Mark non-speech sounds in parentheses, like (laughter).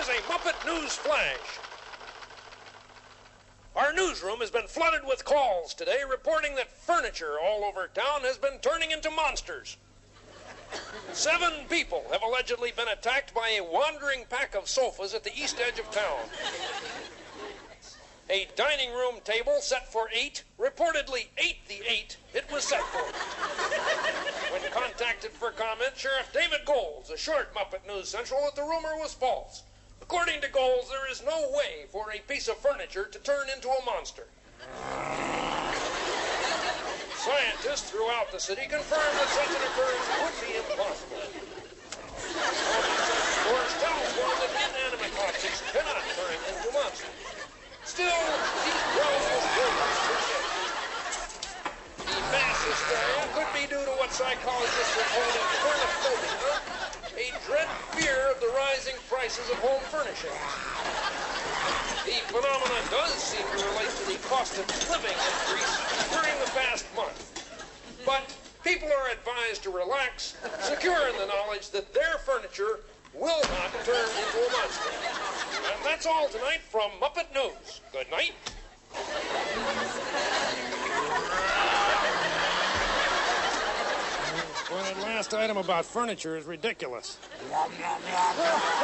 here's a Muppet News Flash. Our newsroom has been flooded with calls today reporting that furniture all over town has been turning into monsters. Seven people have allegedly been attacked by a wandering pack of sofas at the east edge of town. A dining room table set for eight reportedly ate the eight it was set for. When contacted for comment, Sheriff David Golds assured Muppet News Central that the rumor was false. According to Goals, there is no way for a piece of furniture to turn into a monster. Scientists throughout the city confirm that such an occurrence would be impossible. Common tells one that inanimate objects cannot turn into monsters. Still, these problems will persist. The mass hysteria could be due to what psychologists are calling chronophobia, a dread fear of the rising prices of home furnishings. The phenomenon does seem to relate to the cost of living increase during the past month. But people are advised to relax, secure in the knowledge that their furniture will not turn into a monster. And that's all tonight from Muppet News. Good night. Well, that last item about furniture is ridiculous. (laughs)